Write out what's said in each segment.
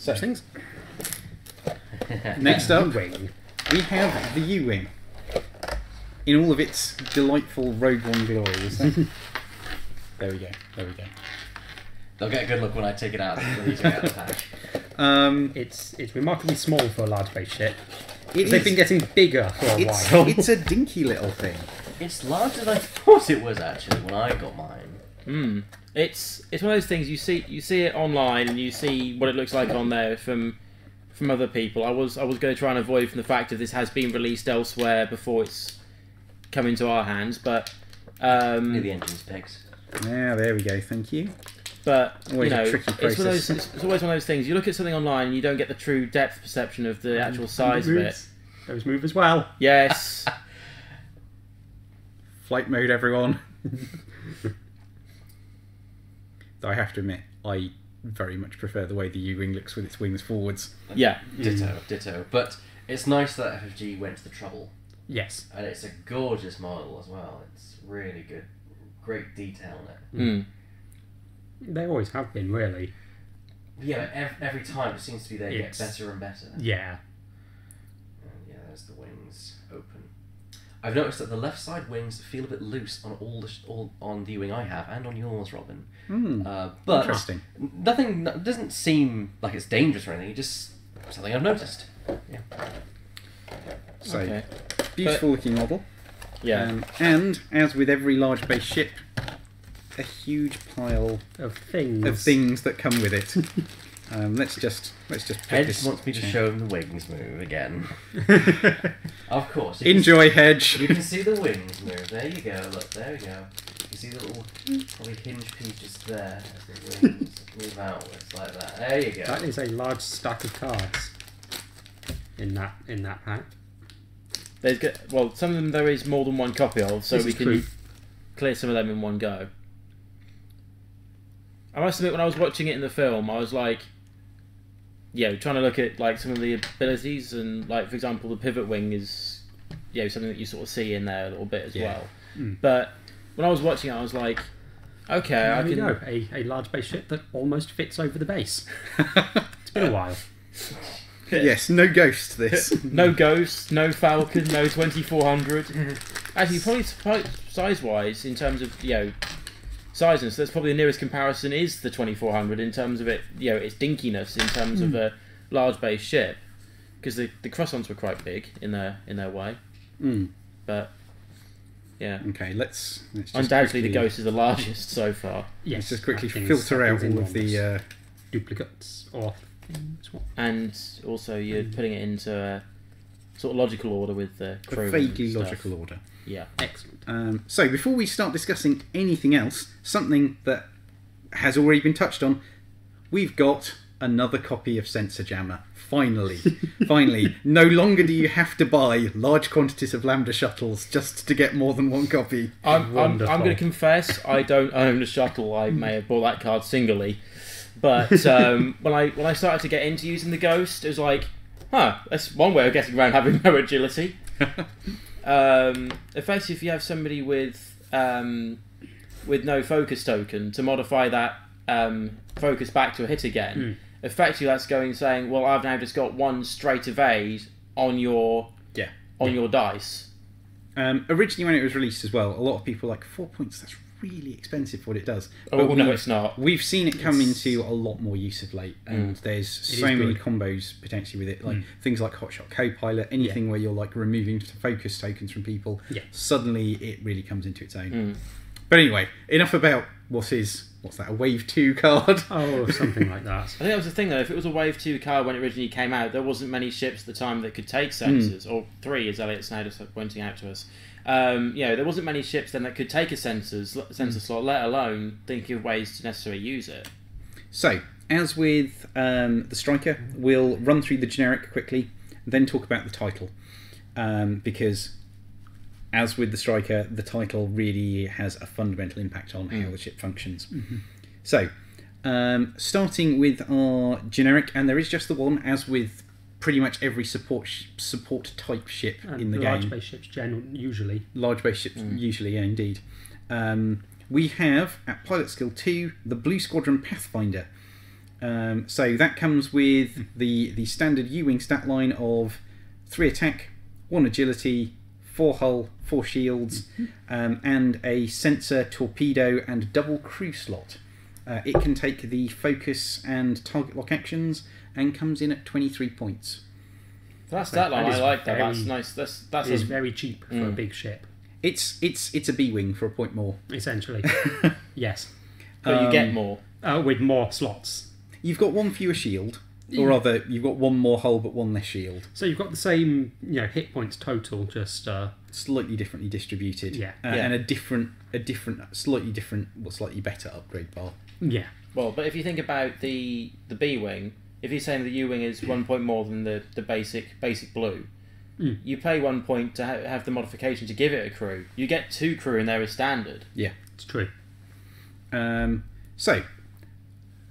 So, things. next up, Wing. we have the U Wing. In all of its delightful Rogue One glory. there? there we go. There we go. They'll get a good look when I take it out. take out of the pack. Um, It's it's remarkably small for a large base ship. it They've been getting bigger for a it's, while. it's a dinky little thing. It's larger than I thought it was actually when I got mine. Mm. It's it's one of those things you see you see it online and you see what it looks like on there from from other people. I was I was going to try and avoid from the fact that this has been released elsewhere before it's come into our hands, but um, Near the engine specs. Yeah, there we go. Thank you. but Always you know, it's, one of those, it's, it's always one of those things. You look at something online and you don't get the true depth perception of the actual size of it. Those move as well. Yes, Flight mode, everyone. Though I have to admit, I very much prefer the way the U Wing looks with its wings forwards. yeah, Ditto, ditto. But it's nice that FFG went to the trouble, Yes. and it's a gorgeous model as well. It's really good, great detail in it. mm. They always have been, really. Yeah, but every time it seems to be they get better and better. Yeah, there's the wings open. I've noticed that the left side wings feel a bit loose on all the sh- all on the wing I have and on yours, Robin. Hmm. Uh, but Interesting. nothing no- doesn't seem like it's dangerous or anything. It just something I've noticed. Yeah. So, okay, beautiful looking model. yeah. Um, and, as with every large base ship, a huge pile Of things. of things that come with it. um, let's just let's just put Ed this. wants me to chair- show him the wings move again. Of course. Enjoy, Can, Hedge. you can see the wings move. There you go. Look, there we go. You see the little probably hinge piece just there as the wings move outwards like that. There you go. That is a large stack of cards in that in that pack. There's go- well, some of them there is more than one copy of, so This we can true. clear some of them in one go. I must admit, when I was watching it in the film, I was like, yeah, trying to look at like some of the abilities and like, for example, the pivot wing is, you know, something that you sort of see in there a little bit as Yeah. well. Mm. But when I was watching it, I was like, okay, I There we can. go. A, a large base ship that almost fits over the base. It's been a while. yes, no ghost. This. No Ghost, no Falcon, no 2400. Actually, probably size wise, in terms of, you know, size and so that's probably the nearest comparison is the 2400 in terms of it, you know, its dinkiness in terms of a large base ship. Because the, the croissants were quite big in their in their way. Mm. But, yeah. Okay, let's. let's just Undoubtedly, the Ghost is the largest so far. Yes. Let's just quickly filter out all of the. Uh, duplicates or things. And also, you're putting it into a sort of logical order with the a crew. and vaguely stuff. logical order. Yeah. Excellent. Um, so before we start discussing anything else, something that has already been touched on, we've got another copy of Sensor Jammer. Finally, finally, no longer do you have to buy large quantities of Lambda shuttles just to get more than one copy. I'm, I'm, I'm going to confess I don't own a shuttle. I may have bought that card singly, but um, when I when I started to get into using the Ghost, it was like, huh, that's one way of getting around having no agility. Um, effectively, if you have somebody with um, with no focus token to modify that um, focus back to a hit again, effectively that's going saying, well, I've now just got one straight evade on your Yeah. on your dice. Um, originally, when it was released as well, a lot of people were like four points. That's really expensive for what it does. Oh But no, it's not. We've seen it come It's- into a lot more use of late, mm. and there's is so many good. combos potentially with it, like mm. things like Hotshot Copilot, anything where you're like removing focus tokens from people. Yeah. Suddenly, it really comes into its own. Mm. But anyway, enough about what is what's that a Wave Two card. Oh, something like that. I think that was the thing though. If it was a Wave Two card when it originally came out, there wasn't many ships at the time that could take mm. sensors, or three, as Elliot Snyder was pointing out to us. Um, you know, there wasn't many ships then that could take a sensors sensor slot, let alone thinking of ways to necessarily use it. So, as with um, the Striker, we'll run through the generic quickly, then talk about the title, um, because as with the Striker, the title really has a fundamental impact on how the ship functions. So, um, starting with our generic, and there is just the one, as with pretty much every support sh- support type ship And in the large game. base ships, general, usually. Large base ships, usually, yeah, indeed. Um, we have at Pilot Skill 2 the Blue Squadron Pathfinder. Um, so that comes with the the standard U-wing stat line of three attack, one agility, four hull, four shields, um, and a sensor, torpedo, and double crew slot. Uh, it can take the focus and target lock actions and comes in at 23 points. That's that line. I like that. That's nice. That's that's It is a, very cheap for a Mm. big ship, It's it's it's a B-wing for a point more. essentially. yes. but you get Um, more. Uh, with more slots. You've got one fewer shield, or rather, you've got one more hull but one less shield. So you've got the same, you know, hit points total, just uh, Slightly differently distributed, Yeah. uh, Yeah. and a different, a different, slightly different, well, slightly better upgrade bar. yeah, Well, but if you think about the the B wing, if you're saying the U wing is one point more than the, the basic basic blue, Mm. you pay one point to ha- have the modification to give it a crew. You get two crew in there as standard. Yeah, it's true. Um, so,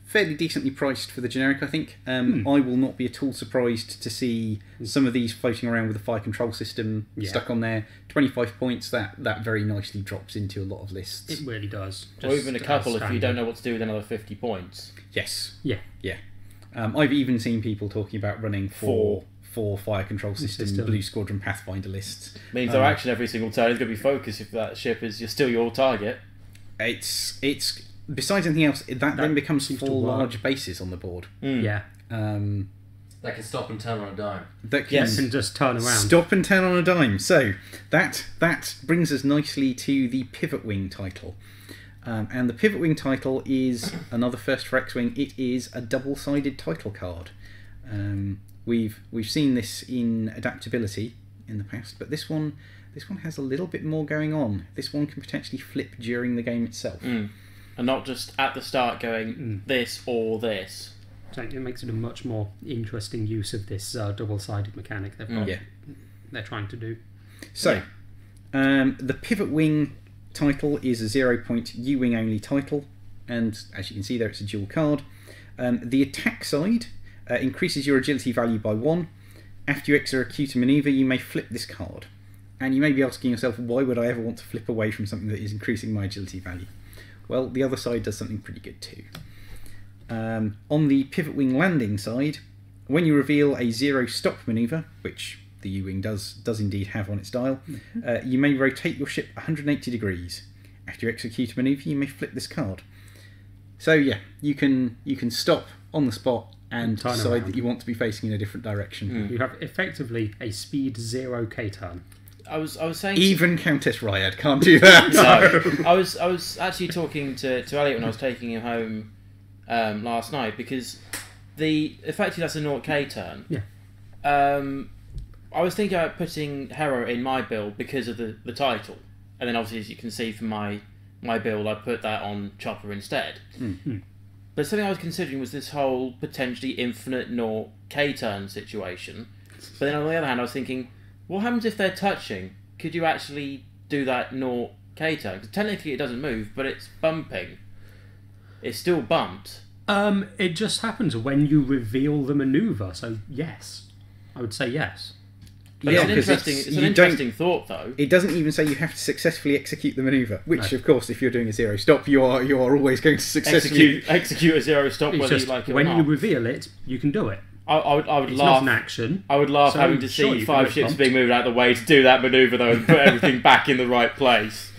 fairly decently priced for the generic, I think. Um, I will not be at all surprised to see some of these floating around with the fire control system Yeah. stuck on there. 25 points, that, that very nicely drops into a lot of lists. It really does. or even a couple if you don't know what to do with another fifty points. yes. Yeah. Yeah. Um, I've even seen people talking about running four, four fire control system, System. Blue Squadron Pathfinder lists. Means Um, their action every single turn is going to be focused if that ship is you're still your target. It's, it's, besides anything else, that, then becomes seems to four large bases on the board. Mm. Yeah, Um, That can stop and turn on a dime. that can Yes. and just turn around. Stop and turn on a dime. So that that brings us nicely to the Pivot Wing title. Um, and the Pivot Wing title is another first for X Wing. It is a double-sided title card. Um, we've we've seen this in adaptability in the past, but this one this one has a little bit more going on. This one can potentially flip during the game itself. Mm. And not just at the start going Mm. this or this. So it makes it a much more interesting use of this uh, double-sided mechanic they've got. Yeah. They're trying to do. So, um, the Pivot Wing title is a zero point U Wing only title, and as you can see there, it's a dual card. Um, the attack side uh, increases your agility value by one. After you execute a maneuver, you may flip this card. And you may be asking yourself, why would I ever want to flip away from something that is increasing my agility value? Well, the other side does something pretty good too. Um, on the pivot wing landing side, when you reveal a zero stop maneuver, which the U-wing does does indeed have on its dial, uh, you may rotate your ship 180 degrees. After you execute a maneuver, you may flip this card. So yeah, you can you can stop on the spot and Turn decide around. that you want to be facing in a different direction. Mm. You have effectively a speed zero K turn. I was I was saying Even Countess Ryad can't do that. no. I was I was actually talking to, to Elliot when I was taking him home um, last night because the effectively that's a 0k turn. Yeah. Um, I was thinking about putting Hero in my build because of the, the title, and then obviously as you can see from my my build, I put that on Chopper instead. Mm. But something I was considering was this whole potentially infinite nor K turn situation. But then on the other hand, I was thinking, what happens if they're touching? Could you actually do that nor K turn? Because technically it doesn't move, but it's bumping. It's still bumped. Um, it just happens when you reveal the maneuver. So yes, I would say yes. But Yeah, it's an 'cause interesting, it's- it's, an you don't- interesting thought, though. It doesn't even say you have to successfully execute the maneuver, which, No. of course, if you're doing a zero stop, you are you are always going to successfully. Execute, execute a zero stop It's whether just you like it when or you reveal it, you can do it. I, I would, I would It's laugh. not an action. I would laugh So, having to sure, see five ships bumped. being moved out of the way to do that maneuver though and put everything back in the right place.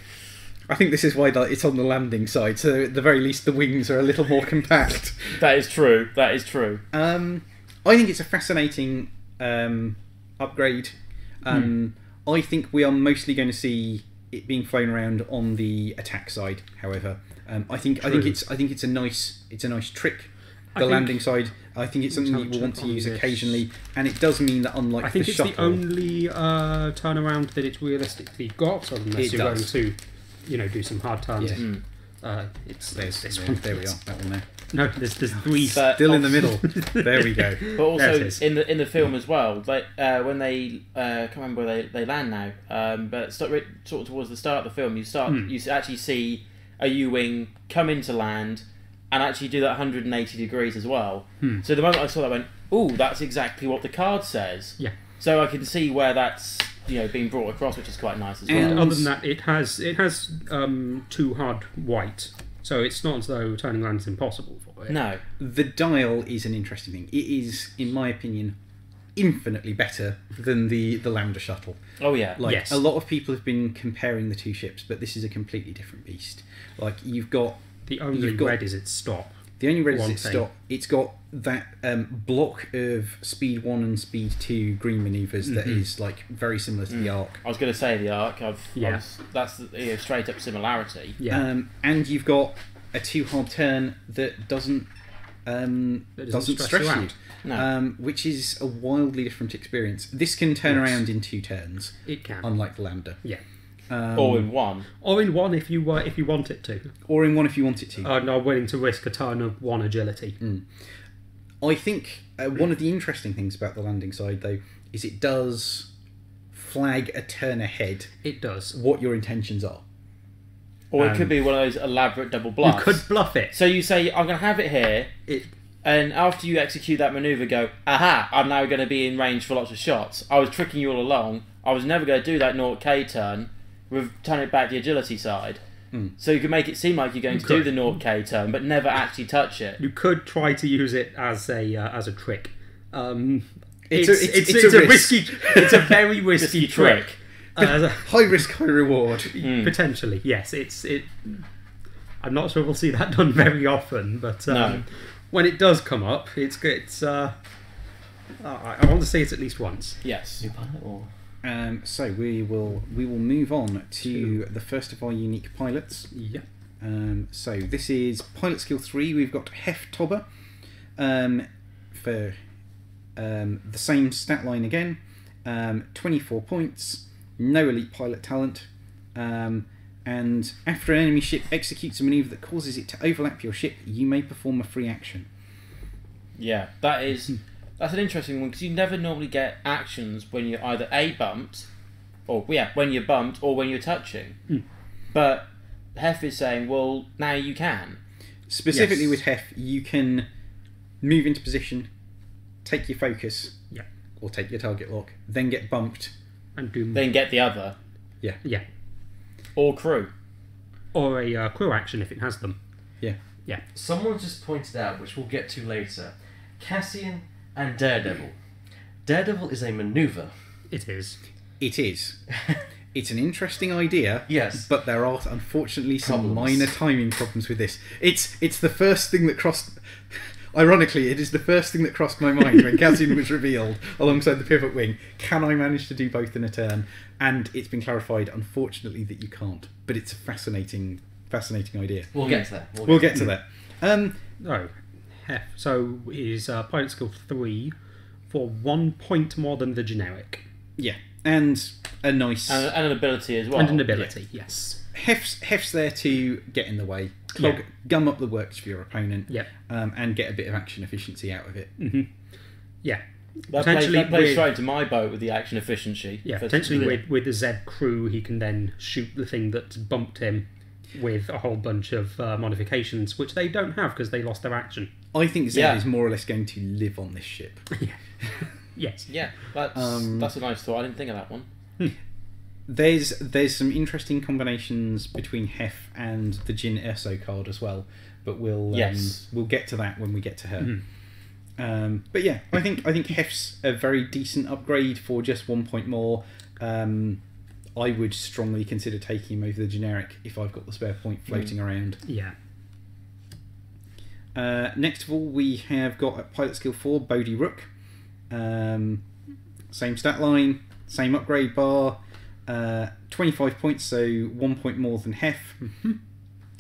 I think this is why it's on the landing side, so at the very least the wings are a little more compact. That is true. That is true. Um, I think it's a fascinating um, upgrade. Um, I think we are mostly going to see it being flown around on the attack side. However, um, I think I think it's I think it's a nice it's a nice trick. The think- landing side, I think it's something Let's that have you will want to use this. occasionally, and it does mean that unlike I think the it's shuttle, the only uh, turnaround that it's realistically got, unless you're does. going to, you know, do some hard turns. Yeah. Mm. Uh, it's there's, this there, one. there we are. That one there. No, there's there's three. But Still in the middle. there we go. But There also it is. in the in the film as well, like uh, when they uh, can't remember where they, they land now, um, but start, right- sort of towards the start of the film, you start Hmm. you actually see a U wing come into land and actually do that 180 degrees as well. Hmm. So the moment I saw that, I went, "Oh, that's exactly what the card says." Yeah. So I can see where that's you know being brought across, which is quite nice as well. And- Other than that, it has it has um, two hard white, So it's not as though turning around is impossible for it. No. The dial is an interesting thing. It is, in my opinion, infinitely better than the the Lambda shuttle. Oh yeah. Like Yes. a lot of people have been comparing the two ships, but this is a completely different beast. Like you've got The only You've got- red is its stop. The only red is One its thing. stop. It's got that um, block of speed one and speed two green maneuvers that Mhm. is like very similar to the arc. I was going to say the arc. I've, Yeah. Was, that's the you know, straight up similarity. Yeah. Um, and you've got a two hard turn that doesn't um, That doesn't, doesn't stress, stress you you. No. um, which is a wildly different experience. This can turn Yes. around in two turns, it can. unlike the Lambda. yeah. Um, All in one. Or in one if you uh, if you want it to. or in one if you want it to. And are willing to risk a turn of one agility. I think uh, one of the interesting things about the landing side, though, is it does flag a turn ahead It does. what your intentions are. Or it Um, could be one of those elaborate double bluffs. You bluffs. could bluff it. So you say, I'm going to have it here, It and after you execute that maneuver, go, aha, I'm now going to be in range for lots of shots. I was tricking you all along. I was never going to do that 0k turn, with turn it back the agility side. Hmm. So you can make it seem like you're going You to could. do the 0k turn, but never actually touch it. you could try to use it as a uh, as a trick. Um, It's it's, a- it's, it's- it's, it's a a, risk. risky. It's a very risky, Risky trick. trick. Uh, High risk, high reward. Hmm. Potentially, yes. It's it. I'm not sure we'll see that done very often, but um, No. when it does come up, it's good. It's. Uh, I I want to see it at least once. Yes. New pilot or Um, so we will we will move on to the first of our unique pilots. Yeah. Um, so this is pilot skill three. We've got Heff Tobber um, for um, the same stat line again. Um, Twenty four points. No elite pilot talent. Um, and after an enemy ship executes a maneuver that causes it to overlap your ship, you may perform a free action. Yeah, that is that's an interesting one because you never normally get actions when you're either a bumped, or yeah, when you're bumped or when you're touching. Hmm. But Heff is saying, well, now you can. Specifically Yes. with Heff, you can move into position, take your focus, Yeah. or take your target lock, then get bumped. And do Then get the other yeah, yeah, or crew. or a uh, crew action if it has them. Yeah. Yeah. Someone just pointed out, which we'll get to later, Cassian and Daredevil. Daredevil is a maneuver. It is. It is. It's an interesting idea. Yes. But there are unfortunately some Problems. minor timing problems with this. It's it's the first thing that crossed. Ironically, it is the first thing that crossed my mind when Cassian was revealed alongside the pivot wing. Can I manage to do both in a turn? And it's been clarified, unfortunately, that you can't. But it's a fascinating, fascinating idea. We'll get to that. We'll, We'll get to that. Um, Oh, heff. So is uh, pilot skill three for one point more than the generic yeah, and a nice And, and an ability as well. and an ability. Yes. Heff's, Heff's there to get in the way, clog, Yeah. gum up the works for your opponent, Yep. um, and get a bit of action efficiency out of it. Yeah. That plays, Potentially that plays with- straight to my boat with the action efficiency. Yeah. Potentially with with the Z crew, he can then shoot the thing that bumped him with a whole bunch of uh, modifications, which they don't have because they lost their action. I think Zeb Yeah. is more or less going to live on this ship. Yes. Yeah, that's Um, that's a nice thought. I didn't think of that one. There's there's some interesting combinations between Heff and the Jyn Erso card as well, but we'll um, we'll get to that when we get to her. Mhm. Um, but yeah, I think I think Heff's a very decent upgrade for just one point more. Um, I would strongly consider taking him over the generic if I've got the spare point floating around. Yeah. Uh, next of all, we have got at pilot skill four Bodhi Rook. Um, same stat line, same upgrade bar, uh, 25 points, so one point more than Heff.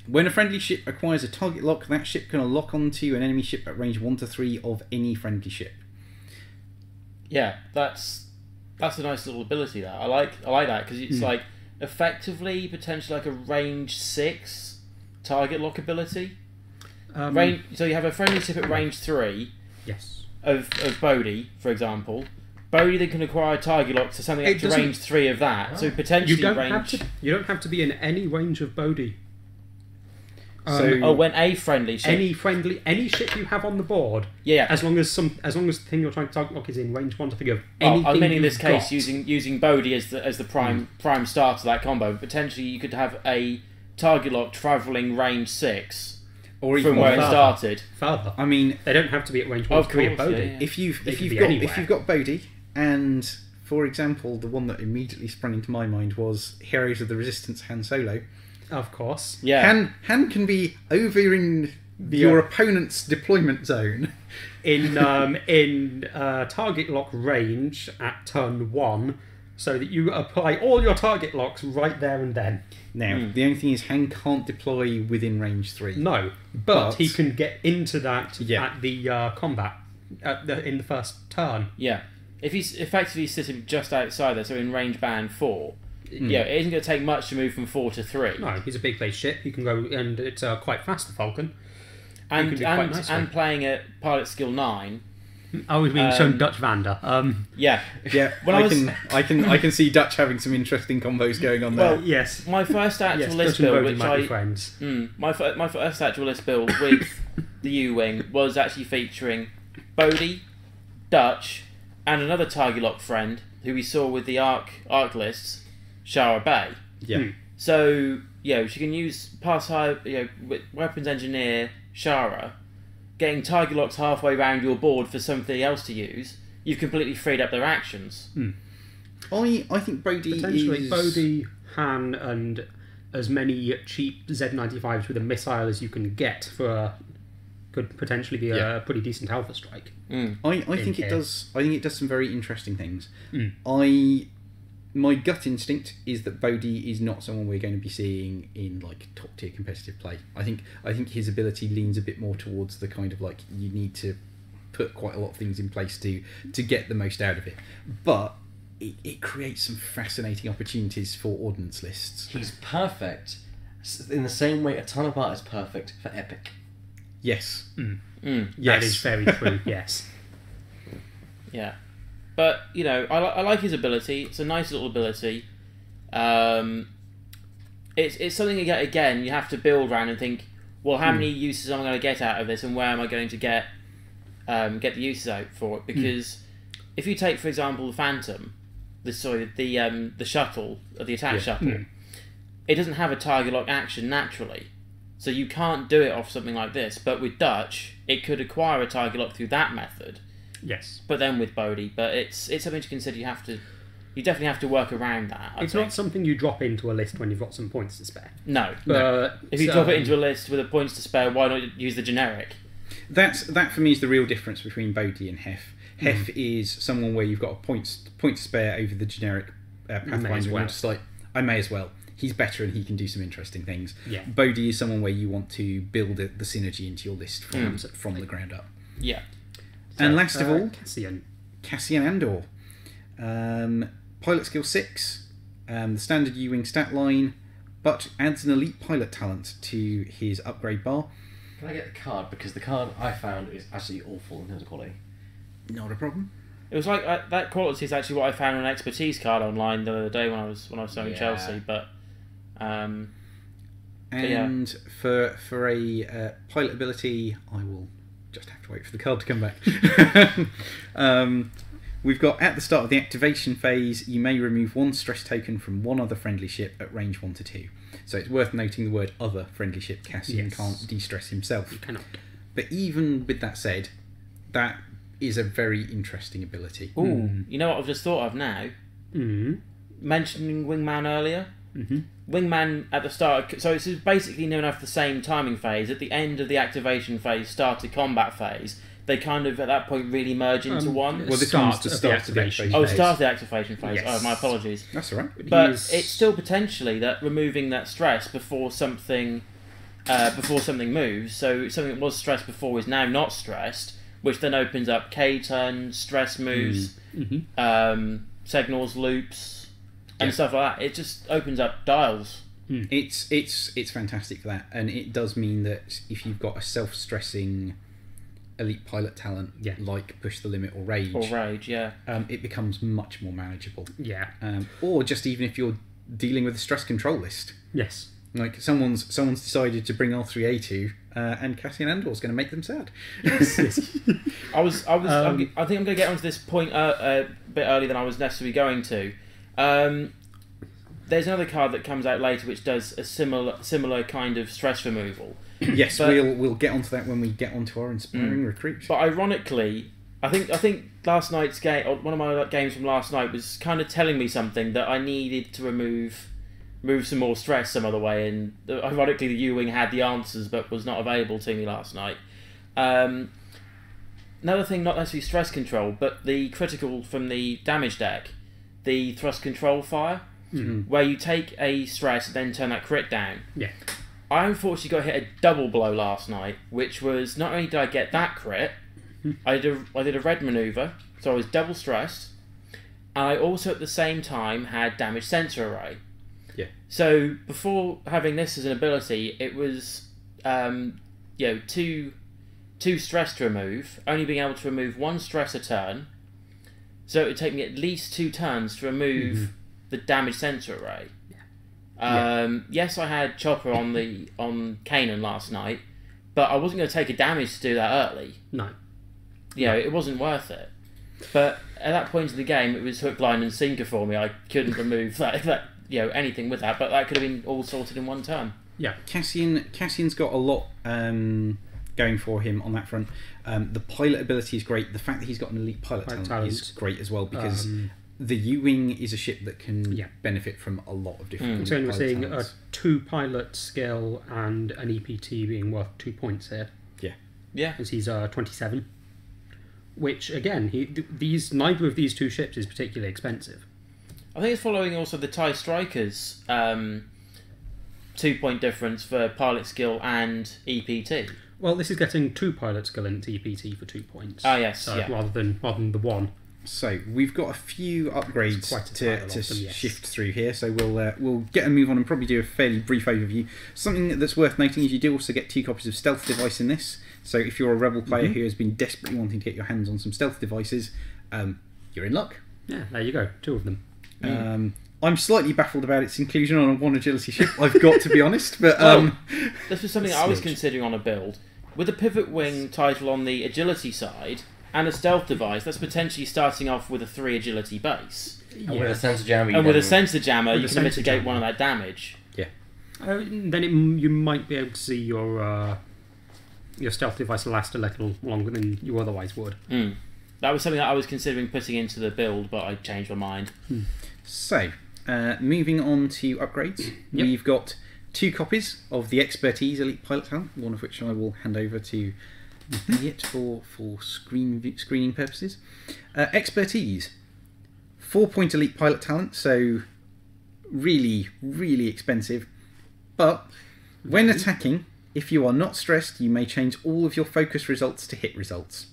When a friendly ship acquires a target lock, that ship can lock onto an enemy ship at range 1 to 3 of any friendly ship. Yeah, that's that's a nice little ability. That I like. I like that because it's Hmm. like effectively potentially like a range six target lock ability. Um, range. So you have a friendly ship at range three Yes. of of Bodhi, for example. Bodhi then can acquire a target lock to something It up to range three of that. So potentially You potentially don't range. have to. You don't have to be in any range of Bodhi. So- Um, Oh, when a friendly ship. any friendly any ship you have on the board, yeah. as long as some as long as the thing you're trying to target lock is in range one to three of Oh. I mean, in this you've case, got. using using Bodhi as the as the prime prime start to that combo. Potentially, you could have a target lock travelling range six or even from where it further. started. Further. I mean, They don't have to be at range one Of to three of course, Bodhi. yeah, yeah. if you've They if you've got anywhere. if you've got Bodhi, and for example, the one that immediately sprung into my mind was Heroes of the Resistance Han Solo. Of course. Yeah, Han Han can be over in your opponent's deployment zone. In um, in uh, target lock range at turn one, so that you apply all your target locks right there and then. Now, Hmm. the only thing is, Han can't deploy within range three. No, but, But- he can get into that Yeah. at the uh, combat at the, in the first turn. yeah. If he's effectively sitting just outside there, so in range band four, yeah, it isn't going to take much to move from four to three. No, he's a big base ship. He can go, and it's uh, quite fast. The Falcon. and can do quite and, nicely. and playing at pilot skill nine. I was being shown Um, Dutch Vander. Um, Yeah, Yeah, When I, I was- can I can I can see Dutch having some interesting combos going on there. Well, yes, my first actual yes, list Dutch build, Bodhi which might be I friends. Mm, my fir- my first actual list build with the U wing was actually featuring Bodhi, Dutch, and another target lock friend who we saw with the arc arc lists, Shara Bey. yeah, Hmm. So you know she can use pass high, you know, weapons engineer Shara, getting target locks halfway around your board for something else to use. You've completely freed up their actions. I I think Bodhi Potentially is Bodhi, Han, and as many cheap Z95s with a missile as you can get for a, could potentially be a Yeah. pretty decent alpha strike. Mm. I, I in think it does. I think it does some very interesting things. Mm. I my gut instinct is that Bodhi is not someone we're going to be seeing in like top tier competitive play. I think I think his ability leans a bit more towards the kind of like you need to put quite a lot of things in place to to get the most out of it. But it, it creates some fascinating opportunities for ordnance lists. He's perfect. In the same way, a ton of art is perfect for epic. Yes. Mm. That Yes. is very true. yes. Yeah, but you know, I, I like his ability. It's a nice little ability. Um, it's it's something again. Again, you have to build around and think. Well, how many uses am I going to get out of this, and where am I going to get um, get the uses out for it? Because if you take, for example, the Phantom, the sorry, the um, the shuttle, the attack Yeah. shuttle, Mm. it doesn't have a target lock action naturally. So you can't do it off something like this. But with Dutch, it could acquire a target lock through that method Yes. but then with Bodhi. But it's it's something to consider. You have to, you definitely have to work around that. I It's think. not something you drop into a list when you've got some points to spare. no. But If you drop it um, into a list with a points to spare, why not use the generic? That's that for me is the real difference between Bodhi and Heff. Heff is someone where you've got a points point to spare over the generic uh, Pathfinder. well. you're just like, I may as well. He's better and he can do some interesting things. Yeah. Bodhi is someone where you want to build it, the synergy into your list from, Mm. from the ground up. Yeah. And last of uh, all, Cassian. Cassian Andor. Um, pilot skill 6, um, the standard U Wing stat line, but adds an elite pilot talent to his upgrade bar. Can I get the card? Because the card I found is actually awful in terms of quality. Not a problem. It was like uh, that quality is actually what I found on an expertise card online the other day when I was when I was selling Yeah. Chelsea. But um, yeah. And for for a uh, pilot ability, I will just have to wait for the card to come back. um, we've got at the start of the activation phase, you may remove one stress token from one other friendly ship at range one to two. So it's worth noting the word other friendly ship. Cassian Yes. can't de-stress himself. You cannot. But even with that said, that is a very interesting ability. ooh, you know what I've just thought of now? Mm-hmm. Mentioning Wingman earlier. Mm-hmm. Wingman at the start, so it's basically near enough the same timing phase. At the end of the activation phase, started combat phase. They kind of at that point really merge into Um, one. Well, this Start one's the of the start of the activation activation oh, phase. start of the activation phase. Yes. Oh, my apologies. That's all right. But He's- it's still potentially that removing that stress before something, uh, before something moves. So something that was stressed before is now not stressed, which then opens up K turn, stress moves, Mm-hmm. um, Segnor's loops, and Yeah. stuff like that. It just opens up dials. It's it's it's fantastic for that, and it does mean that if you've got a self-stressing elite pilot talent Yeah. like push the limit or rage, Or rage, yeah. um, it becomes much more manageable. Yeah. Um, or just even if you're dealing with a stress control list, Yes. like someone's someone's decided to bring R3A2, uh, and Cassian Andor's going to make them sad. I was, I was, Um, I'm, I think I'm going to get onto this point uh, a bit earlier than I was necessarily going to. Um, there's another card that comes out later which does a similar similar kind of stress removal. Yes, But- we'll we'll get onto that when we get onto our inspiring recruit. But ironically, I think I think last night's game, or one of my games from last night, was kind of telling me something that I needed to remove, remove some more stress some other way. And ironically, the U wing had the answers, but was not available to me last night. Um, another thing, not necessarily stress control, but the critical from the damage deck, the thrust control fire, where you take a stress and then turn that crit down. Yeah. I unfortunately got hit a double blow last night, which was not only did I get that crit, I did a, I did a red maneuver, so I was double stressed, and I also at the same time had damage sensor array. Yeah. So before having this as an ability, it was um, you know two two stress to remove, only being able to remove one stress a turn. So it would take me at least two turns to remove the damage sensor array. Um, Yes, I had Chopper on the on Kanan last night, but I wasn't going to take a damage to do that early. No. You know, it wasn't worth it. But at that point in the game, it was hook, line, and sinker for me. I couldn't remove that, that you know anything with that, but that could have been all sorted in one turn. Yeah, Cassian Cassian's got a lot um, going for him on that front. Um, the pilot ability is great. The fact that he's got an elite pilot, Pilot talent, is great as well because Um, the U wing is a ship that can Yeah. benefit from a lot of different. Mm. so we're pilot seeing a two pilot skill and an EPT being worth two points here. Yeah, yeah, Because he's uh, 27. Which, again, he th- these neither of these two ships is particularly expensive. I think it's following also the TIE Strikers um, two point difference for pilot skill and EPT. Well, this is getting two pilot skill and EPT for two points. Ah, yes, so yeah. rather than rather than the one. So we've got a few upgrades a to, to them, yes. shift through here. So we'll uh, we'll get a move on and probably do a fairly brief overview. Something that's worth noting is you do also get two copies of stealth device in this. So if you're a rebel player Mm-hmm. who has been desperately wanting to get your hands on some stealth devices, um, you're in luck. Yeah, there you go, two of them. Um, I'm slightly baffled about its inclusion on a one agility ship. I've got to be honest, but um, This was something I was considering on a build. With a pivot wing title on the agility side and a stealth device, that's potentially starting off with a three agility base. And with a sensor jammer, you And with a sensor jammer, you can mitigate jammer. one of that damage. Uh, then it, you might be able to see your uh, your stealth device last a little longer than you otherwise would. Mm. That was something that I was considering putting into the build, but I changed my mind. So, uh, moving on to upgrades, Yep. we've got two copies of the Expertise Elite Pilot Talent, one of which I will hand over to Elliot for, for screen screening purposes. Uh, expertise, four point Elite Pilot Talent, so really, really expensive. But when attacking, if you are not stressed, you may change all of your focus results to hit results.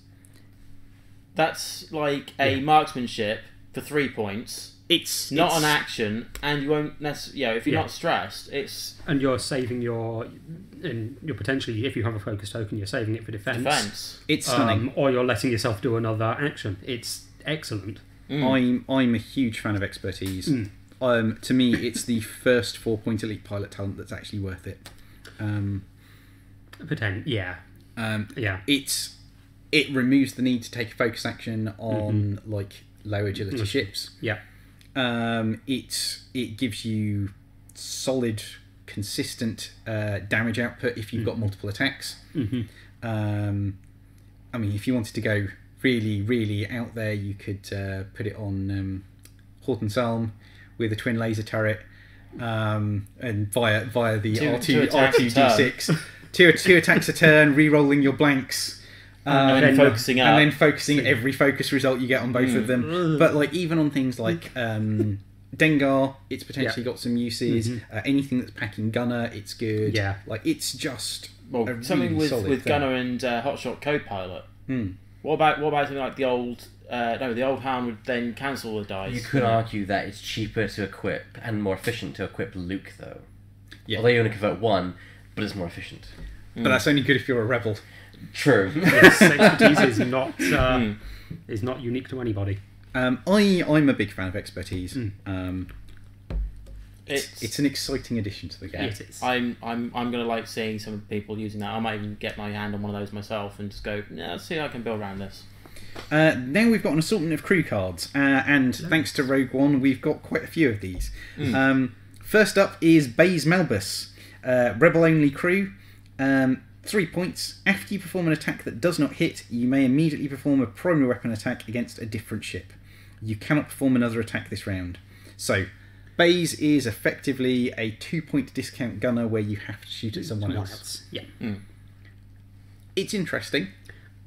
That's like a marksmanship for three points. It's Not it's- an action, and you won't necessarily. You know, if you're Yeah. not stressed, it's And you're saving your, and you're potentially, if you have a focus token, you're saving it for defense. defense. It's stunning. Um, or you're letting yourself do another action. It's excellent. I'm I'm a huge fan of expertise. Mm. Um, to me, it's the first four point elite pilot talent that's actually worth it. Um, Pretend, yeah, um, yeah. it's it removes the need to take a focus action on like low agility Mhm. ships. Yeah. Um, it it gives you solid, consistent uh, damage output if you've got multiple attacks. hmm Um, I mean, if you wanted to go really, really out there, you could uh, put it on um, Horton Salm with a twin laser turret, um, and via via the R two R two D six, two two attacks a turn, re-rolling your blanks. And Um, then focusing and up. then focusing every focus result you get on both of Mm. them. But like even on things like um, Dengar, it's potentially got some uses. Mhm. Uh, anything that's packing gunner, it's good. Yeah. like it's just well, a something really with solid with thing. Gunner and uh, Hotshot co-pilot. Hmm. What about what about something like the old? Uh, no, the old Hound would then cancel the dice. You could argue that it's cheaper to equip and more efficient to equip Luke, though. Yeah. Although you only convert one, but it's more efficient. But that's only good if you're a rebel. True. Yes, expertise is not uh, Mm. is not unique to anybody. Um, I I'm a big fan of expertise. Mm. Um, It's, it's an exciting addition to the game. It is. I'm I'm I'm gonna like seeing some of people using that. I might even get my hand on one of those myself and just go. Yeah, let's see how I can build around this. Uh, now we've got an assortment of crew cards, uh, and thanks to Rogue One, we've got quite a few of these. Mm. Um, First up is Baze Malbus, uh, rebel only crew. Um, three points. After you perform an attack that does not hit, you may immediately perform a primary weapon attack against a different ship. You cannot perform another attack this round. So, Baze is effectively a two point discount gunner where you have to shoot at someone else. Yeah. It's interesting.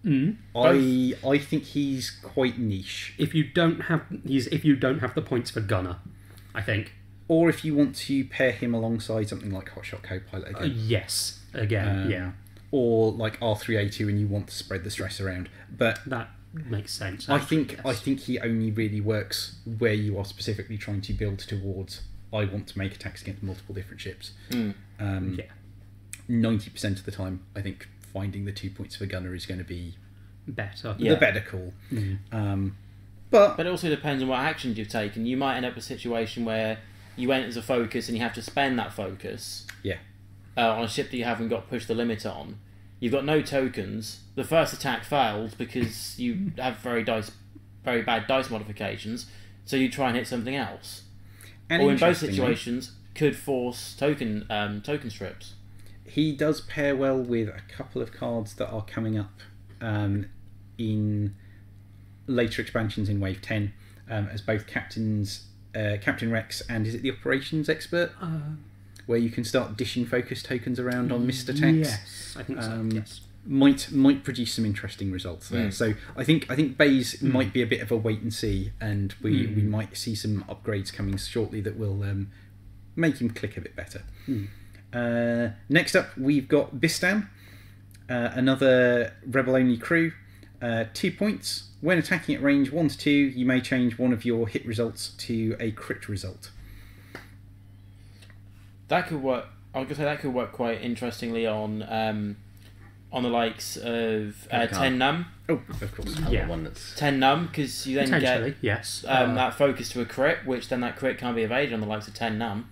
Mm. I I think he's quite niche. If you don't have he's if you don't have the points for gunner, I think. Or if you want to pair him alongside something like Hotshot Copilot Uh, again. yes. Again. Um, yeah. Or like R3A2 and you want to spread the stress around. But That makes sense. I think yes. I think he only really works where you are specifically trying to build towards. I want to make attacks against multiple different ships. Mm. Um, Yeah. Ninety percent of the time, I think finding the two points for gunner is going to be better. Yeah. the better call. Mm. Um, but But it also depends on what actions you've taken. You might end up in a situation where you went as a focus and you have to spend that focus yeah, uh, on a ship that you haven't got pushed the limit on. You've got no tokens. The first attack fails because you have very dice, very bad dice modifications. So you try and hit something else. and or in both situations, could force token um, token strips. he does pair well with a couple of cards that are coming up um, in later expansions in Wave Ten um, as both captains, uh, Captain Rex, and is it the Operations Expert, Uh, where you can start dishing focus tokens around on Mr. attacks. Yes, I think so. Um, yes. Might might produce some interesting results there. Mm. So I think I think Baze might be a bit of a wait and see, and we, Mm. we might see some upgrades coming shortly that will um, make him click a bit better. Mm. Uh, next up, we've got Bistan, uh, another rebel only crew. Uh, two points. When attacking at range 1 to 2, you may change one of your hit results to a crit result. That could work. I was gonna say that could work quite interestingly on um, on the likes of uh, Ten Numb, Oh, of course. Another Yeah. one that's Ten Numb, because you then get yes. um, Uh, that focus to a crit, which then that crit can't be evaded on the likes of Ten Numb.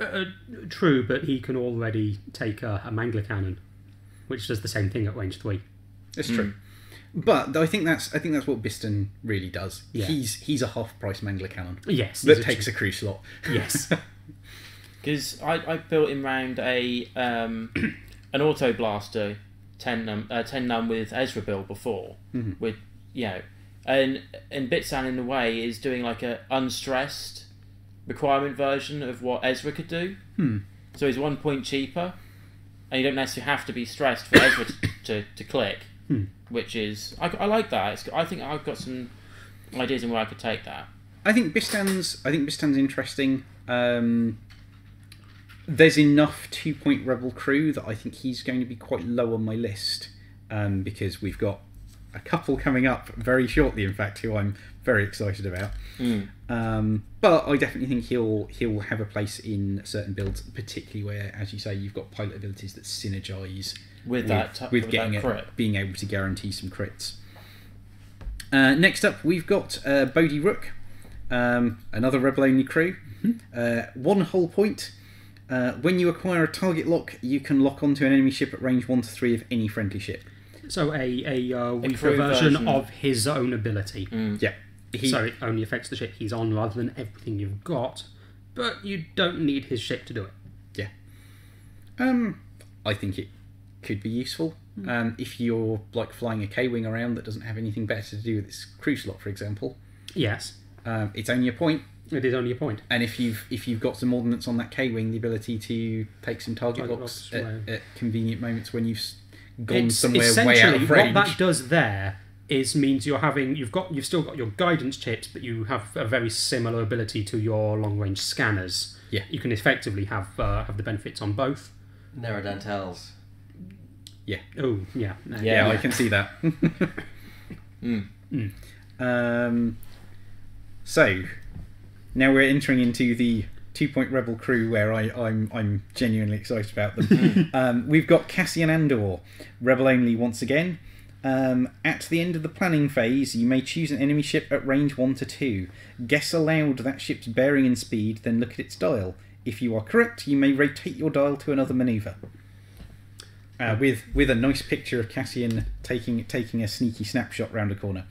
uh, true, but he can already take a, a Mangler cannon, which does the same thing at range three. It's true. But I think that's I think that's what Bistan really does. Yeah. He's he's a half price mangler cannon Yes. that he's a takes ch- a crew slot. Yes. Because I, I built him round a um, an auto blaster Ten Numb uh, Ten Numb with Ezra build before Mhm. with you know and and Bistan in a way is doing like a unstressed requirement version of what Ezra could do. Hmm. So he's one point cheaper, and you don't necessarily have to be stressed for Ezra to, to, to click, Hmm. which is I, I like that. It's, I think I've got some ideas on where I could take that. I think Bistan's I think Bistan's interesting. Um, there's enough two point rebel crew that I think he's going to be quite low on my list um, because we've got a couple coming up very shortly. In fact, who I'm very excited about. Mm. Um, but I definitely think he'll he'll have a place in certain builds, particularly where, as you say, you've got pilot abilities that synergize With, with, that with with getting that it, crit. being able to guarantee some crits. Uh, next up, we've got uh, Bodhi Rook, um, another rebel only crew. Uh, one whole point. Uh, when you acquire a target lock, you can lock onto an enemy ship at range one to three of any friendly ship. so a a, uh, weaker crew version, version. of his own ability. Mm. Yeah, he, So it only affects the ship he's on rather than everything you've got. But you don't need his ship to do it. Yeah. Um, I think it could be useful. Um, if you're like flying a K wing around that doesn't have anything better to do with its crew slot, for example, Yes, um, it's only a point. It is only a point. And if you've if you've got some ordnance on that K wing, the ability to take some target Target locks locks, at, at convenient moments when you've gone It's somewhere way essentially out of range. what that does there is means you're having you've got you've still got your guidance chips, but you have a very similar ability to your long range scanners. Yeah. you can effectively have uh, have the benefits on both. Neurodentals. Oh yeah, Oh, yeah, Yeah. I can see that. Mm. Um, so now we're entering into the two point rebel crew where I, I'm I'm genuinely excited about them. um, we've got Cassian Andor, rebel only once again. Um, at the end of the planning phase, you may choose an enemy ship at range 1 to 2. Guess aloud that ship's bearing and speed, then look at its dial. If you are correct, you may rotate your dial to another maneuver. Uh, with with a nice picture of Cassian taking taking a sneaky snapshot round a corner.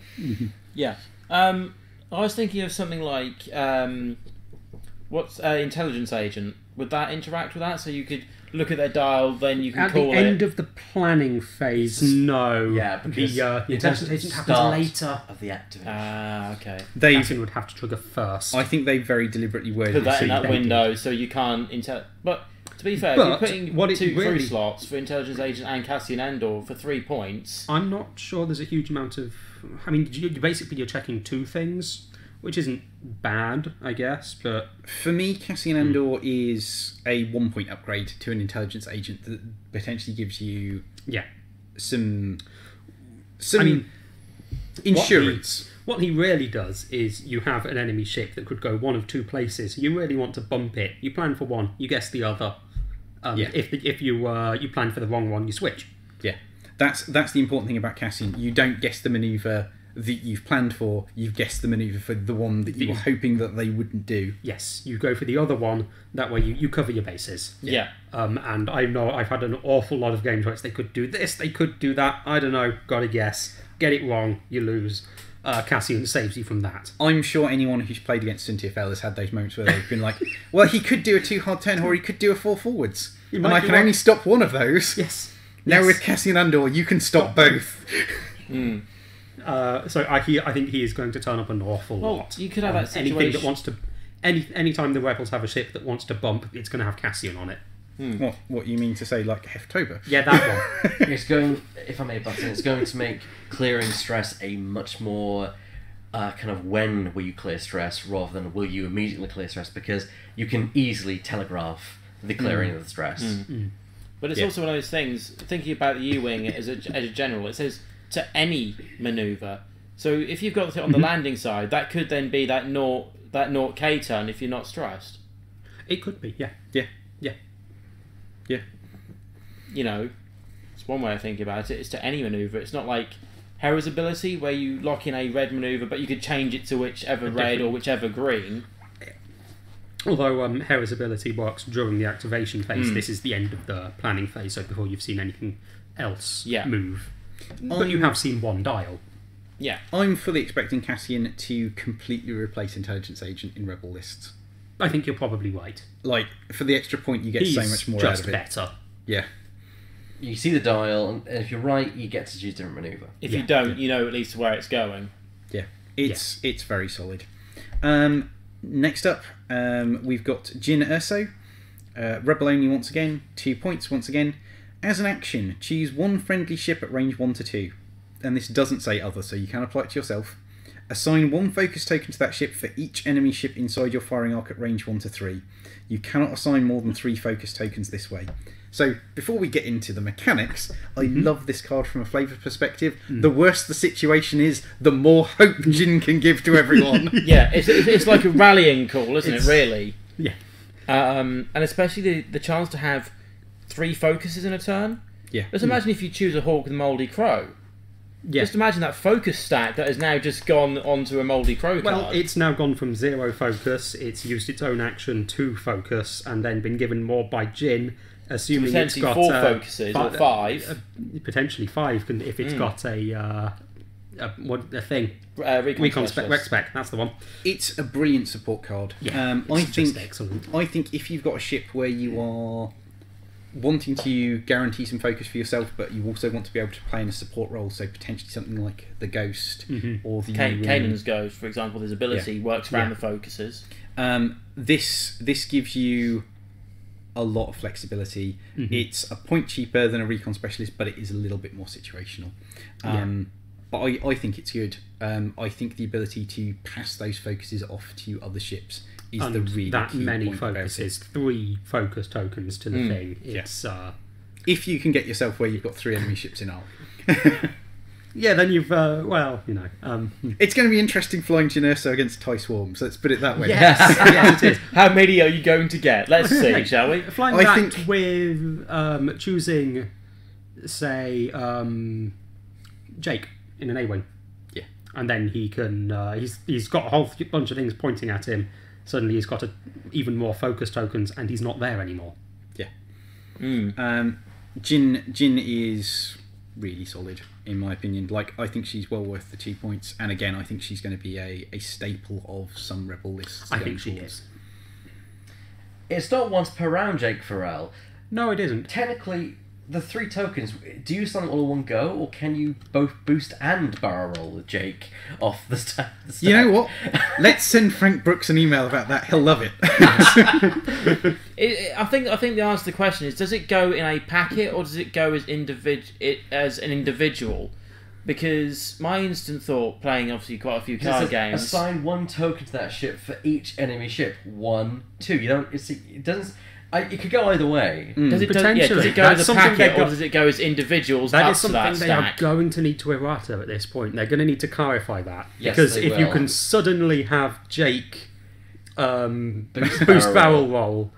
Yeah. Um, I was thinking of something like um, What's uh, intelligence agent? Would that interact with that? So you could look at their dial, then you can At the call end it. of the planning phase, no. Yeah, because the, uh, the it does intelligence agent happens start later. of the activation. Ah, okay. They, Cassian would have to trigger first. I think they very deliberately worded Put it that so in you that don't- window, so you can't intel. But to be fair, But you're putting what it two really- crew slots for intelligence agent and Cassian Andor for three points. I'm not sure there's a huge amount of. I mean, you, basically you're checking two things, which isn't bad, I guess. But For me, Cassian Andor is a one point upgrade to an intelligence agent that potentially gives you yeah, some some I mean, insurance. what he really does is you have an enemy ship that could go one of two places. You really want to bump it. You plan for one, you guess the other. Um, Yeah. If the, if you uh, you plan for the wrong one, you switch. Yeah, that's that's the important thing about Cassian. You don't guess the maneuver that you've planned for. You've guessed the maneuver for the one that you were hoping that they wouldn't do. Yes, you go for the other one. That way, you, you cover your bases. Yeah. Um, and I know I've had an awful lot of games where it's they could do this, they could do that. I don't know. Got to guess. Get it wrong, you lose. Uh, Cassian saves you from that. I'm sure anyone who's played against Soontir Fel has had those moments where they've been like, "Well, he could do a two hard turn, or he could do a four forwards, You and I can what- only stop one of those." Yes. Now Yes. with Cassian Andor, you can stop both. Uh, so I, he, I think he is going to turn up an awful Well, lot. you could have Um, that anything that wants to. Any anytime the rebels have a ship that wants to bump, it's going to have Cassian on it. What? What you mean to say, like Heff Tobber? Yeah, that one. It's going, if I may button, it's going to make clearing stress a much more uh, kind of when will you clear stress rather than will you immediately clear stress because you can easily telegraph the clearing of the stress. But it's Yeah. also one of those things. Thinking about the U-wing as a, as a general, it says to any maneuver. So if you've got it on the mm-hmm. landing side, that could then be that naught that naught K turn if you're not stressed. it could be. Yeah. Yeah. Yeah. Yeah. You know, it's one way of thinking about it. It's to any maneuver. It's not like Hera's ability where you lock in a red maneuver, but you could change it to whichever red or whichever green. Although um, Hera's ability works during the activation phase, Mm. this is the end of the planning phase, so before you've seen anything else Yeah. move. But you have seen one dial. Yeah. I'm fully expecting Cassian to completely replace intelligence agent in rebel lists. I think you're probably right. Like for the extra point, you get He's so much more just out of it. better. Yeah, You see the dial, and if you're right, you get to choose a different maneuver. If Yeah. you don't, you know at least where it's going. yeah, it's it's very solid. Um, next up, um, we've got Jyn Erso, uh, rebel only once again, two points once again. As an action, choose one friendly ship at range one to two, and this doesn't say other, so you can apply it to yourself. Assign one focus token to that ship for each enemy ship inside your firing arc at range 1 to 3. You cannot assign more than three focus tokens this way. So, before we get into the mechanics, I mm-hmm. love this card from a flavour perspective. Mm. The worse the situation is, the more hope Jyn can give to everyone. Yeah, it's, it's like a rallying call, isn't It's- it? Really. Yeah. Um, and especially the, the chance to have three focuses in a turn. yeah. Just mm. imagine if you choose a hawk with a Moldy Crow. Yeah. Just imagine that focus stack that has now just gone onto a Moldy Crow Well, it's now gone from zero focus. It's used its own action to focus, and then been given more by Jyn, assuming it's potentially got four uh, focuses fi- or five. uh, potentially five, if it's Mm. got a, uh, a what a thing uh, recon, recon spec, rec spec. That's the one. It's a brilliant support card. Yeah, um, it's I just think excellent. I think if you've got a ship where you are wanting to guarantee some focus for yourself, but you also want to be able to play in a support role, so potentially something like the Ghost Mhm. or the Ka- um, Kanan's Ghost, for example, his ability works around Yeah. the focuses. Um, this this gives you a lot of flexibility. Mhm. It's a point cheaper than a recon specialist, but it is a little bit more situational. Um, But I, I think it's good. Um, I think the ability to pass those focuses off to other ships is and the really that many focuses, three focus tokens to the Mm, thing. yeah. Uh, If you can get yourself where you've got three enemy ships in arc. yeah. Then you've uh, well, you know, um, It's going to be interesting flying Jyn Erso against TIE Swarms. Let's put it that way. yes, yes, it is. How many are you going to get? Let's see, shall we? Flying I that think- with um, choosing, say, um, Jake in an A wing. Yeah. And then he can. Uh, he's he's got a whole bunch of things pointing at him. Suddenly he's got a, even more focus tokens, and he's not there anymore. Mm. Um, Jyn Jyn is really solid in my opinion. Like I think she's well worth the two points, and again I think she's going to be a, a staple of some rebel lists. I think she is. it's not once per round, Jake Farrell. No, it isn't. Technically, the three tokens. Do you summon all in one go, or can you both boost and barrel roll Jake off the sta- the stack? You know what? Let's send Frank Brooks an email about that. He'll love it. It, it- I think I think the answer to the question is: Does it go in a packet or does it go as individ it as an individual? Because my instant thought, playing obviously quite a few card says, games, Assign one token to that ship for each enemy ship. One, two. You don't. It's, it doesn't. I, it could go either way. does it, does, yeah, does Potentially. it go That's as a packet or does it go as individuals That is something that they are going to need to errata at this point. They're going to need to clarify that Yes, because if you can suddenly have Jake um, Boost boost, barrel roll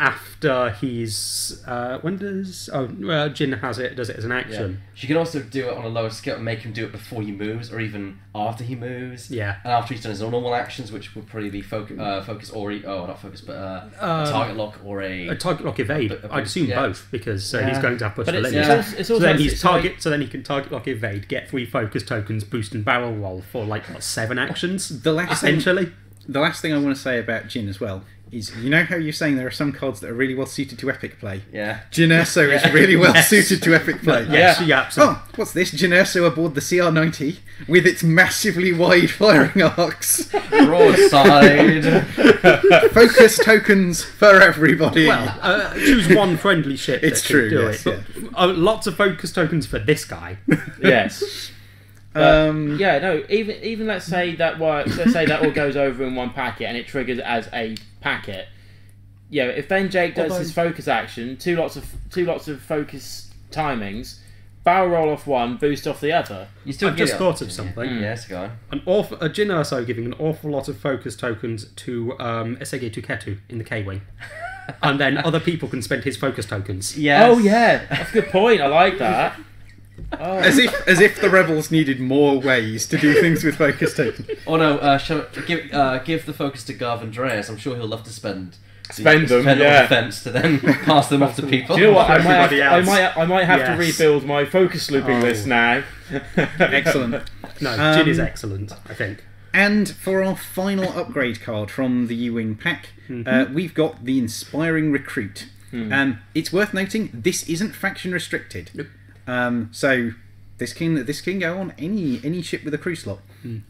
after he's uh, when does oh well Jyn has it does it as an Yeah. action She can also do it on a lower scale and make him do it before he moves, or even after he moves. yeah, And after he's done his normal actions, which would probably be focus, uh, focus or e- oh, not focus, but uh, Um, a target lock or a. a target lock evade. But- but- I'd assume yeah. both because uh, he's going to have push But the it's, limit. it's, Yeah. also, it's So then it's he's like- target. So then he can target lock evade, get three focus tokens, boost and barrel roll for like what seven actions The last thing, essentially. the last thing I want to say about Jyn as well is you know how you're saying there are some cards that are really well suited to epic play. yeah. Jyn Erso is really well suited to epic play. Yes, yeah. so- Oh, what's this? Jyn Erso aboard the CR90 with its massively wide firing arcs. Broadside. Focus tokens for everybody. Well, uh, choose one friendly ship. It's that can true, Do yes, it. But, uh, lots of focus tokens for this guy. yes. But, um, yeah, no. Even even let's say that works. Let's say that all goes over in one packet and it triggers as a packet. Yeah, if then Jake does Although- his focus action, two lots of two lots of focus timings, barrel roll off one, boost off the other. You still I've just it. thought of something. Yeah. Yes, go on. An awful, a Jyn Erso giving an awful lot of focus tokens to um, Esege Tuketu in the K Wing. and then other people can spend his focus tokens. Yeah. Oh yeah, that's a good point. I like that. Oh. as if as if the rebels needed more ways to do things with focus tokens. Oh no, uh, shall, give uh, give the focus to Garven Dreis. I'm sure he'll love to spend Spend them, spend yeah. on defense to then pass them off to people. Do you know what? I might have, I might I might have to rebuild my focus looping Oh. list now. Excellent. No, Um, Jyn is excellent, I think. And for our final upgrade card from the U-Wing pack, uh, we've got the Inspiring Recruit. Um, it's worth noting this isn't faction restricted, Nope. Um, so this can this can go on any any ship with a crew slot.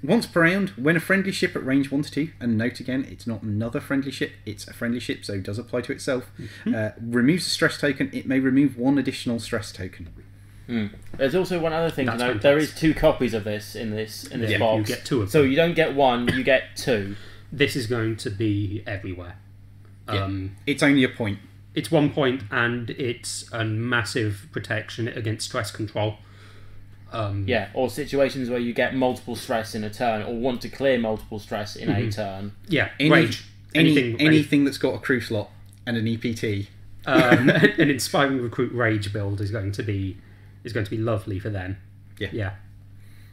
Once per round, when a friendly ship at range one to two, and note again, it's not another friendly ship; it's a friendly ship, so it does apply to itself. Uh, removes a stress token. It may remove one additional stress token. There's also one other thing That's to note. There is two copies of this in this in this Yeah, box. you get two of So you don't get one, you get two. This is going to be everywhere. Yeah. Um, It's only a point. It's one point and it's a massive protection against stress control. Um, Yeah, or situations where you get multiple stress in a turn, or want to clear multiple stress in a turn. yeah, Any, rage. any, anything, anything that's got a crew slot and an E EPT. um, an inspiring recruit rage build is going to be is going to be lovely for them. Yeah. yeah.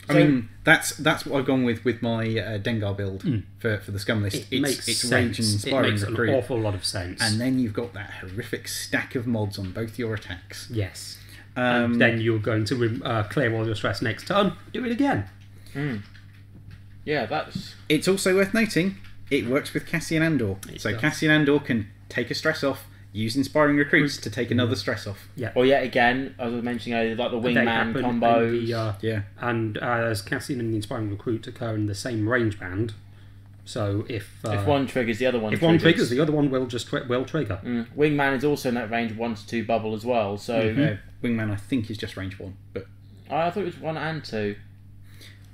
I So- mean, that's that's what I've gone with with my uh, Dengar build for, for the scum list. It it's makes it's sense. rage and it inspiring makes an awful lot of sense. and then you've got that horrific stack of mods on both your attacks. yes, Um, and then you're going to rem- uh, clear all your stress next turn. Do it again. Yeah, that's it's also worth noting it works with Cassian Andor, It so does. Cassian Andor can take a stress off, use inspiring recruits to take another stress off. Yeah. or yet again, as I was mentioning earlier, like the wingman happen in combos. the, uh, Yeah, and uh, as Cassian and the inspiring recruit occur in the same range band. So if uh, if one triggers, the other one if triggers. one triggers, the other one will just tri- will trigger. Mm. Wingman is also in that range one to two bubble as well. So uh, Wingman I think is just range one, but I thought it was one and two.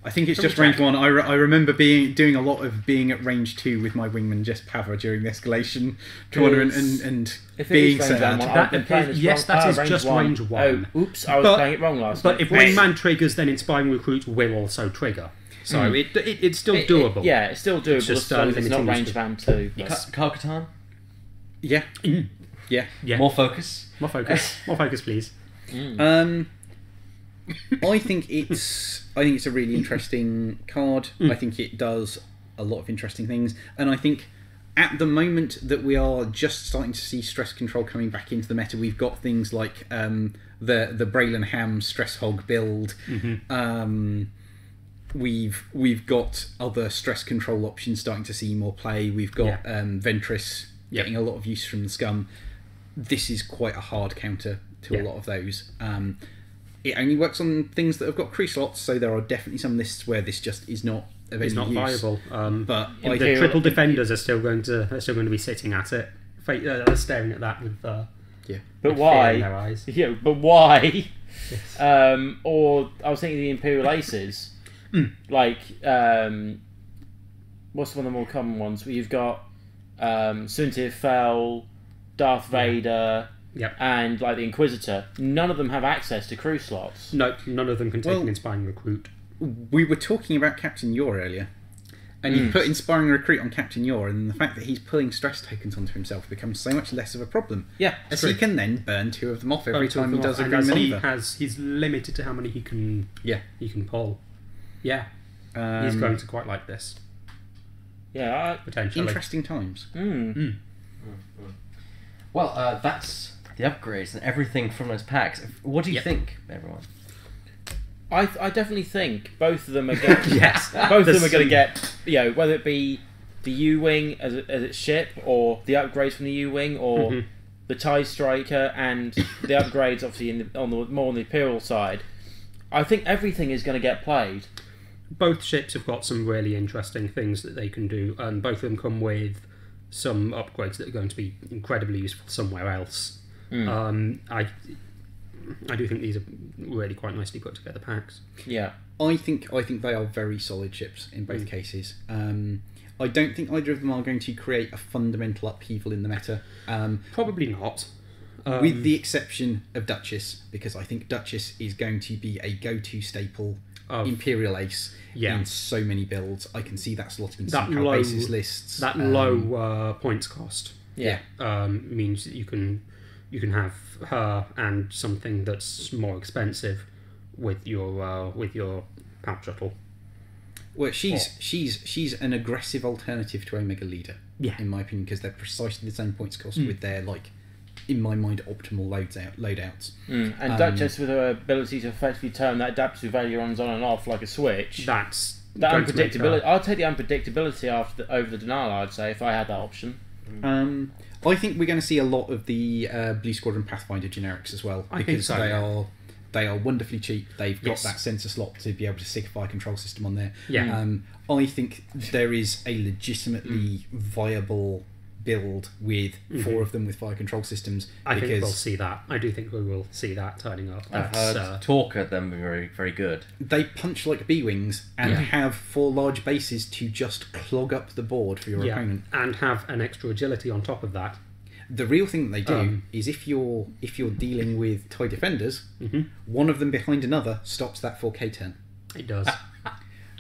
I think it's just range one. I, re- I remember being doing a lot of being at range two with my wingman Jess Pava during the escalation tournament and, and If being is range sad. one, That I've been playing is- this yes, wrong. that is just range one. Oh, oops! I was But- playing it wrong last. Time. But night. if Wingman triggers, then inspiring recruit will also trigger. So it, it it's still It- it- doable. yeah, it's still doable. just, as long uh, as it's not limiting range the- band two. Ka- Karkatan? Yeah, Mm. yeah. Yeah. More focus. More focus. More focus, please. Um, I think it's I think it's a really interesting card. I think it does a lot of interesting things, and I think at the moment that we are just starting to see stress control coming back into the meta, we've got things like um, the the Braylen Stramm stress hog build. Um, we've we've got other stress control options starting to see more play. We've got Yeah. um, Ventress Yep. getting a lot of use from the scum. This is quite a hard counter to Yeah. a lot of those. Um, it only works on things that have got crew slots, so there are definitely some lists where this just is not of It's any not use. viable. Um, But the I, Imperial- triple defenders are still going to are still going to be sitting at it, fa- uh, staring at that with. Uh, yeah, But with fear in why? their eyes. Yeah, but why? Um, or I was thinking the Imperial Aces, Hmm. like um, what's one of the more common ones? Where you've got um, Soontir Fel, Darth Vader, Yep. and like the Inquisitor. None of them have access to crew slots. No, none of them can take Well- an inspiring recruit. we were talking about Captain Yorr earlier, and you put inspiring recruit on Captain Yorr, and the fact that he's pulling stress tokens onto himself becomes so much less of a problem. Yeah, As true. he can then burn two of them off every Both time he does a off, green and as he maneuver. has, he's limited to how many he can Yeah, he can pull. Yeah, um, he's going to quite like this yeah. potentially. interesting times. I, mm. Well, uh, that's the upgrades and everything from those packs. What do you Yep. think, everyone? I, I definitely think both of them are going. Yes. both of them are going to get you know whether it be the U wing as, a, as its ship or the upgrades from the U wing or Mhm. the Tie Striker and the upgrades obviously in the, on the more on the Imperial side. I think everything is going to get played. both ships have got some really interesting things that they can do, and both of them come with some upgrades that are going to be incredibly useful somewhere else. Um, I, I do think these are really quite nicely put together packs. Yeah, I think I think they are very solid ships in both cases. Um, I don't think either of them are going to create a fundamental upheaval in the meta. Um, Probably not. Um, with the exception of Duchess, because I think Duchess is going to be a go-to staple Of- Imperial Ace Yeah. in so many builds. I can see that slotting That some low- basis lists. that Um, low uh, points cost yeah, um, means that you can you can have her and something that's more expensive with your uh, with your pouch shuttle. Well, she's she's she's an aggressive alternative to Omega Leader, Yeah. in my opinion, because they're precisely the same points cost Mm. with their like, in my mind, optimal loads out loadouts. mm. and Um, Duchess with her ability to effectively turn that adaptive ailerons on and off like a switch. That's that going to make her- unpredictability. I'll take the unpredictability after the, over the denial. I'd say if I had that option. Um, I think we're going to see a lot of the uh, Blue Squadron Pathfinder generics as well I think because so, they yeah. are they are wonderfully cheap. They've got Yes. that sensor slot to be able to fire control system on there. Yeah. Um, I think there is a legitimately viable build with four of them with fire control systems Mm-hmm. I think we'll see that. I do think we will see that turning up. I've heard uh, talk at them being very, very good. they punch like B-wings and Yeah. have four large bases to just clog up the board for your yeah, opponent. and have an extra agility on top of that. The real thing that they do Um, is if you're if you're dealing with TIE defenders, Mhm. one of them behind another stops that 4K turn. It does.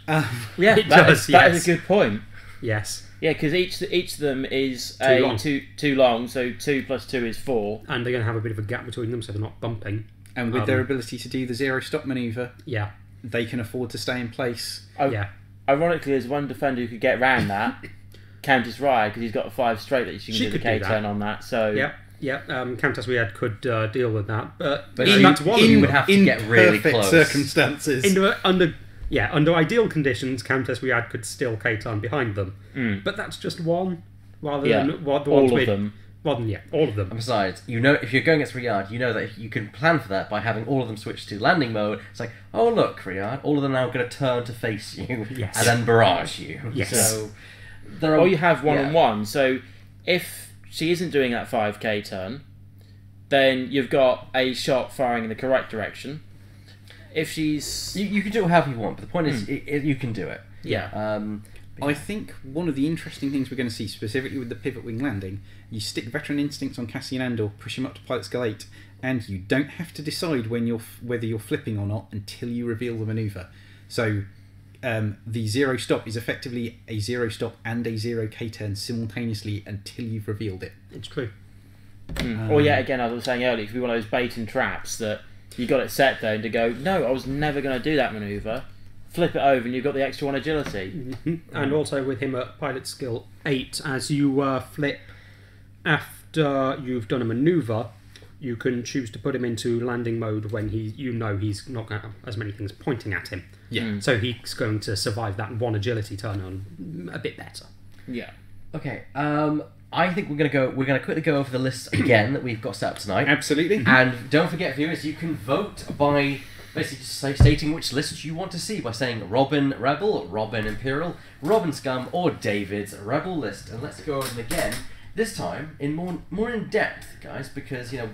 Um, Yeah, It that does, is- that is a good point. Yes, Yeah, because each each of them is Too a long. two too long, so two plus two is four. and they're going to have a bit of a gap between them, so they're not bumping. and with their Um, ability to do the zero stop maneuver, Yeah, they can afford to stay in place. Oh, yeah, Ironically, there's one defender who could get around that. Countess Rye, because he's got a five straight that she can She do the could do k-turn on that. So yeah, yeah. Um, Countess Ryad could uh, deal with that, but, But in, in- that's one of in- them. would have to in get really perfect close. circumstances. Under, under yeah, under ideal conditions, Countess Ryad could still K-turn behind them, Mm. but that's just one, rather Yeah, than what the all ones of with, them. Rather than yeah, all of them. And besides, you know, if you're going against Ryad, you know that you can plan for that by having all of them switch to landing mode. It's like, oh look, Ryad, all of them now going to turn to face you Yes. and then barrage you. Yes. So there are. Or you have one yeah. on one. So if she isn't doing that five K turn, then you've got a shot firing in the correct direction. If she's You, you can do it however you want, but the point is, it, it, you can do it. yeah, Um, I think one of the interesting things we're going to see, specifically with the pivot wing landing, you stick veteran instincts on Cassian Andor, push him up to pilot skill eight, and you don't have to decide when you're f- whether you're flipping or not until you reveal the maneuver. So um, the zero stop is effectively a zero stop and a zero K turn simultaneously until you've revealed it. It's true. Mm. or yet again, as I was saying earlier, it could be one of those bait and traps that you got it set there and to go, no, I was never going to do that maneuver. Flip it over and you've got the extra one agility. And also with him at pilot skill 8, as you uh, flip after you've done a maneuver, you can choose to put him into landing mode when he you know he's not got as many things pointing at him. Yeah. So he's going to survive that one agility turn on a bit better. Yeah. okay. Um, I think we're gonna go. We're gonna quickly go over the list again that we've got set up tonight. Absolutely. And don't forget, viewers, you can vote by basically just stating which list you want to see by saying Robin Rebel, Robin Imperial, Robin Scum, or David's Rebel list. And let's go over them again. This time in more more in depth, guys, because you know